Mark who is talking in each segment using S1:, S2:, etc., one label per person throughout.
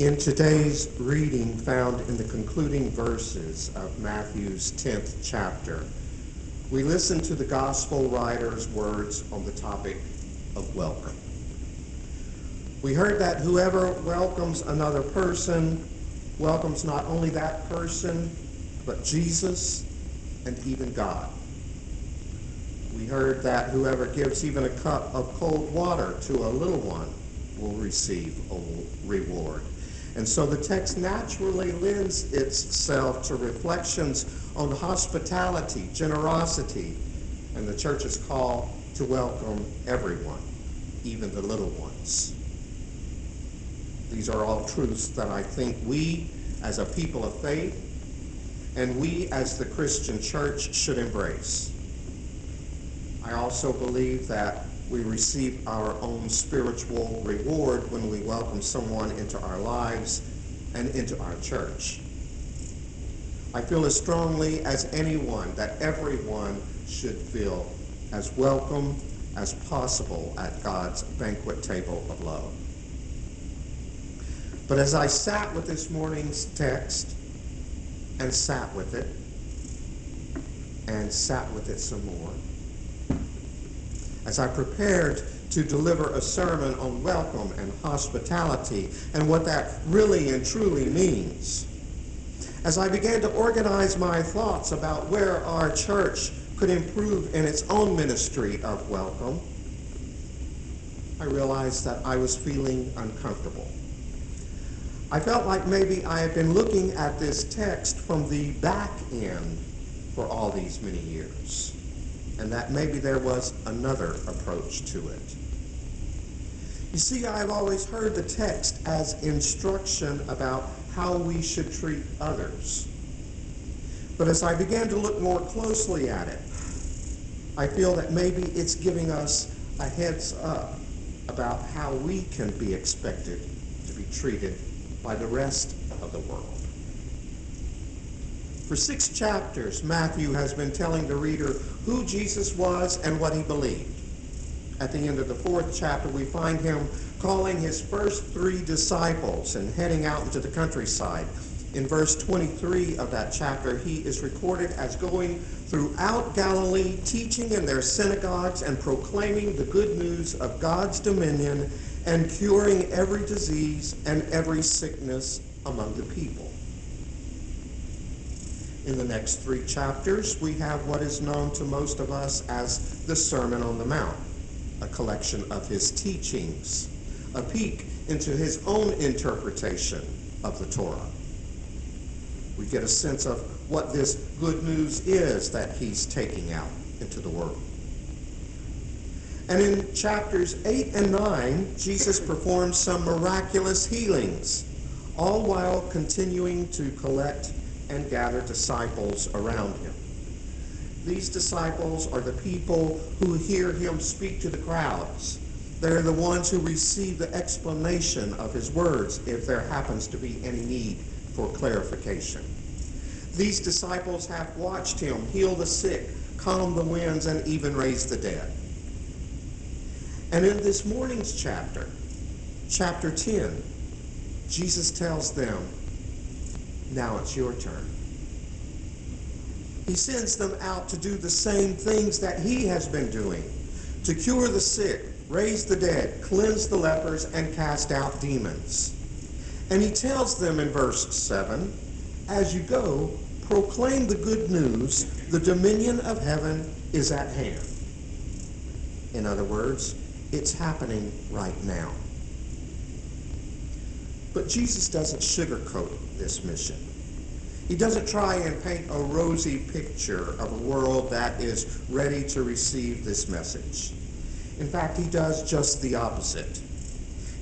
S1: In today's reading found in the concluding verses of Matthew's 10th chapter, we listen to the gospel writer's words on the topic of welcome. We heard that whoever welcomes another person welcomes not only that person, but Jesus and even God. We heard that whoever gives even a cup of cold water to a little one will receive a reward. And so the text naturally lends itself to reflections on hospitality, generosity, and the church's call to welcome everyone, even the little ones. These are all truths that I think we as a people of faith and we as the Christian church should embrace. I also believe that we receive our own spiritual reward when we welcome someone into our lives and into our church. I feel as strongly as anyone that everyone should feel as welcome as possible at God's banquet table of love. But as I sat with this morning's text and sat with it and sat with it some more, as I prepared to deliver a sermon on welcome and hospitality and what that really and truly means, as I began to organize my thoughts about where our church could improve in its own ministry of welcome, I realized that I was feeling uncomfortable. I felt like maybe I had been looking at this text from the back end for all these many years, and that maybe there was another approach to it. You see, I've always heard the text as instruction about how we should treat others. But as I began to look more closely at it, I feel that maybe it's giving us a heads up about how we can be expected to be treated by the rest of the world. For six chapters, Matthew has been telling the reader who Jesus was and what he believed. At the end of the fourth chapter, we find him calling his first three disciples and heading out into the countryside. In verse 23 of that chapter, he is recorded as going throughout Galilee, teaching in their synagogues and proclaiming the good news of God's dominion and curing every disease and every sickness among the people. In the next three chapters, we have what is known to most of us as the Sermon on the Mount, a collection of his teachings, a peek into his own interpretation of the Torah. We get a sense of what this good news is that he's taking out into the world. And in chapters 8 and 9, Jesus performs some miraculous healings, all while continuing to collect and gather disciples around him. These disciples are the people who hear him speak to the crowds. They're the ones who receive the explanation of his words if there happens to be any need for clarification. These disciples have watched him heal the sick, calm the winds, and even raise the dead. And in this morning's chapter, chapter 10, Jesus tells them, now it's your turn. He sends them out to do the same things that he has been doing, to cure the sick, raise the dead, cleanse the lepers, and cast out demons. And he tells them in verse 7, as you go, proclaim the good news, the dominion of heaven is at hand. In other words, it's happening right now. But Jesus doesn't sugarcoat this mission. He doesn't try and paint a rosy picture of a world that is ready to receive this message. In fact, he does just the opposite.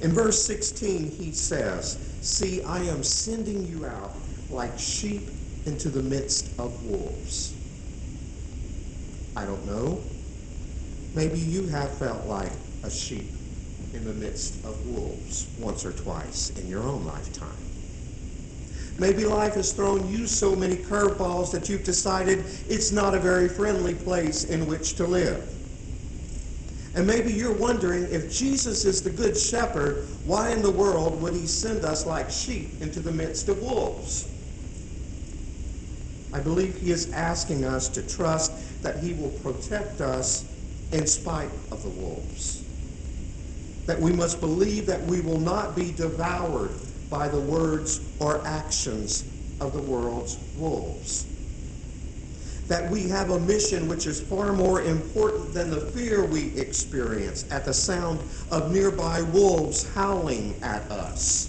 S1: In verse 16, he says, See, I am sending you out like sheep into the midst of wolves. I don't know. Maybe you have felt like a sheep in the midst of wolves once or twice in your own lifetime. Maybe life has thrown you so many curveballs that you've decided it's not a very friendly place in which to live. And maybe you're wondering if Jesus is the good shepherd, why in the world would he send us like sheep into the midst of wolves? I believe he is asking us to trust that he will protect us in spite of the wolves. That we must believe that we will not be devoured by the words or actions of the world's wolves. That we have a mission which is far more important than the fear we experience at the sound of nearby wolves howling at us.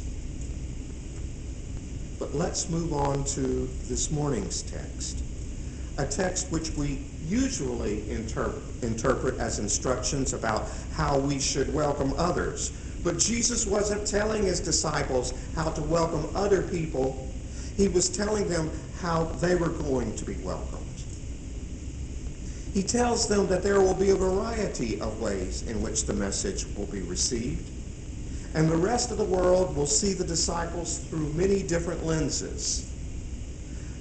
S1: But let's move on to this morning's text, a text which we usually inter- interpret as instructions about how we should welcome others. But Jesus wasn't telling his disciples how to welcome other people. He was telling them how they were going to be welcomed. He tells them that there will be a variety of ways in which the message will be received. And the rest of the world will see the disciples through many different lenses.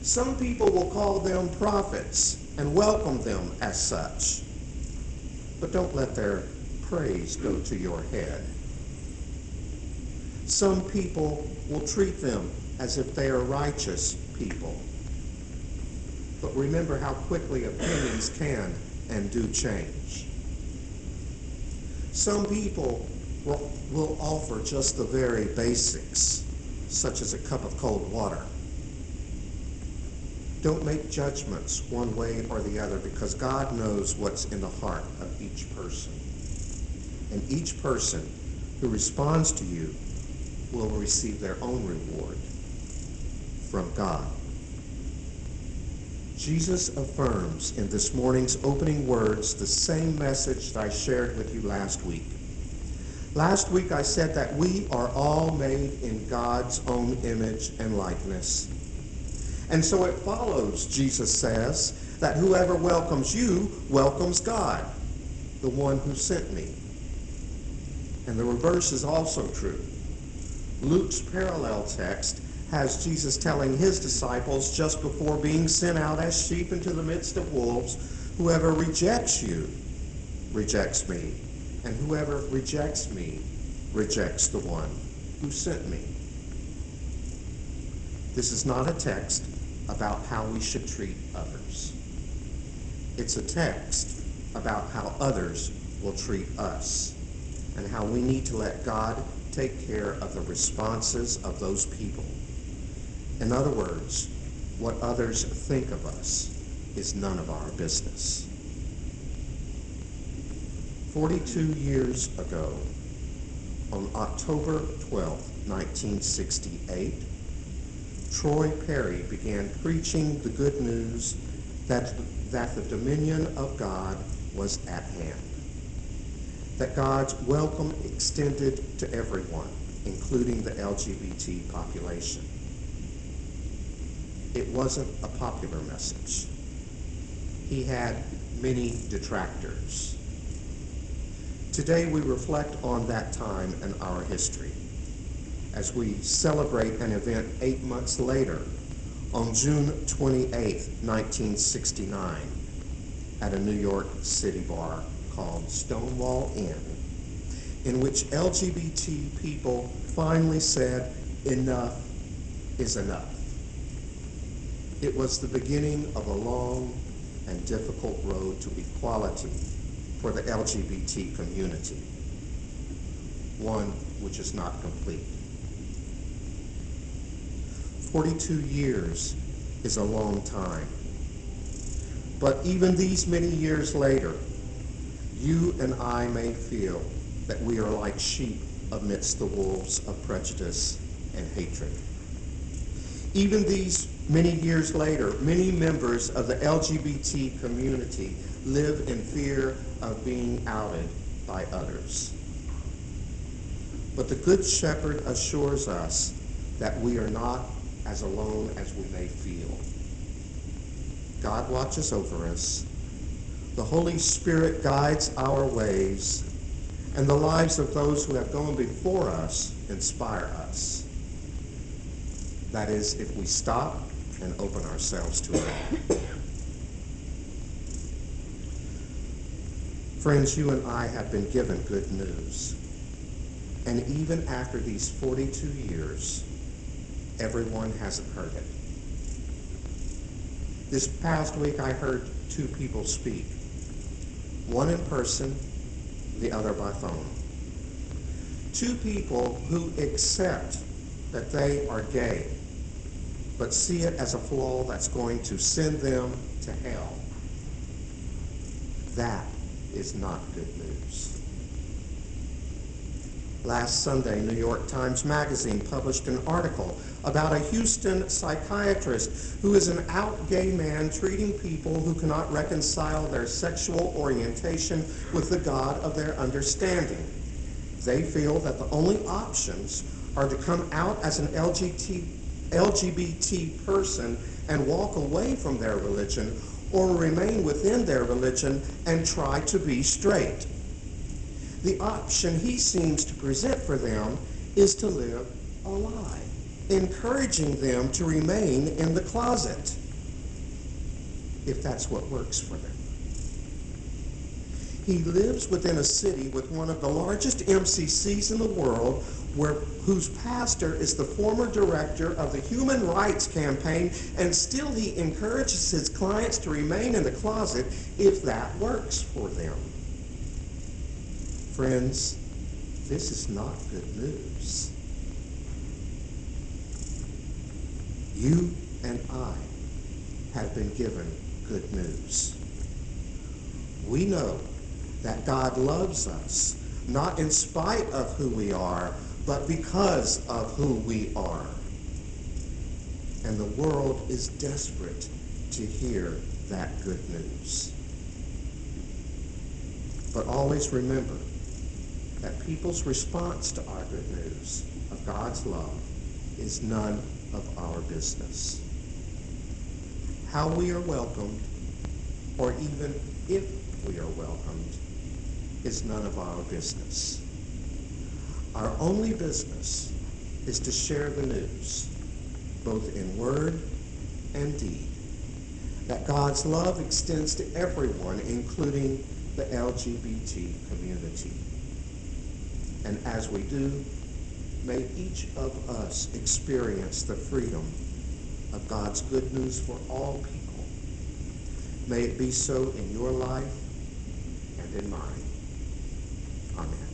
S1: Some people will call them prophets and welcome them as such. But don't let their praise go to your head. Some people will treat them as if they are righteous people. But remember how quickly opinions can and do change. Some people will, offer just the very basics, such as a cup of cold water. Don't make judgments one way or the other because God knows what's in the heart of each person. And each person who responds to you will receive their own reward from God. Jesus affirms in this morning's opening words the same message that I shared with you last week. Last week I said that we are all made in God's own image and likeness. And so it follows, Jesus says, that whoever welcomes you welcomes God, the one who sent me. And the reverse is also true. Luke's parallel text has Jesus telling his disciples just before being sent out as sheep into the midst of wolves, whoever rejects you rejects me, and whoever rejects me rejects the one who sent me. This is not a text about how we should treat others. It's a text about how others will treat us and how we need to let God take care of the responses of those people. In other words, what others think of us is none of our business. 42 years ago, on October 12, 1968, Troy Perry began preaching the good news that, that the dominion of God was at hand, that God's welcome extended to everyone, including the LGBT population. It wasn't a popular message. He had many detractors. Today we reflect on that time in our history as we celebrate an event eight months later on June 28, 1969, at a New York City bar called Stonewall Inn, in which LGBT people finally said, enough is enough. It was the beginning of a long and difficult road to equality for the LGBT community, one which is not complete. 42 years is a long time. But even these many years later, you and I may feel that we are like sheep amidst the wolves of prejudice and hatred. Even these many years later, many members of the LGBT community live in fear of being outed by others. But the Good Shepherd assures us that we are not as alone as we may feel. God watches over us. The Holy Spirit guides our ways, and the lives of those who have gone before us inspire us. That is, if we stop and open ourselves to it. Friends, you and I have been given good news. And even after these 42 years, everyone hasn't heard it. This past week, I heard two people speak one in person, the other by phone. Two people who accept that they are gay, but see it as a flaw that's going to send them to hell. That is not good news. Last Sunday, New York Times Magazine published an article about a Houston psychiatrist who is an out gay man treating people who cannot reconcile their sexual orientation with the God of their understanding. They feel that the only options are to come out as an LGBT, LGBT person and walk away from their religion or remain within their religion and try to be straight. The option he seems to present for them is to live a lie, encouraging them to remain in the closet, if that's what works for them. He lives within a city with one of the largest MCCs in the world, where, whose pastor is the former director of the Human Rights Campaign, and still he encourages his clients to remain in the closet if that works for them. Friends, this is not good news. You and I have been given good news. We know that God loves us, not in spite of who we are, but because of who we are. And the world is desperate to hear that good news. But always remember that people's response to our good news of God's love is none of our business. How we are welcomed, or even if we are welcomed, is none of our business. Our only business is to share the news, both in word and deed, that God's love extends to everyone, including the LGBT community. And as we do, may each of us experience the freedom of God's good news for all people. May it be so in your life and in mine. Amen.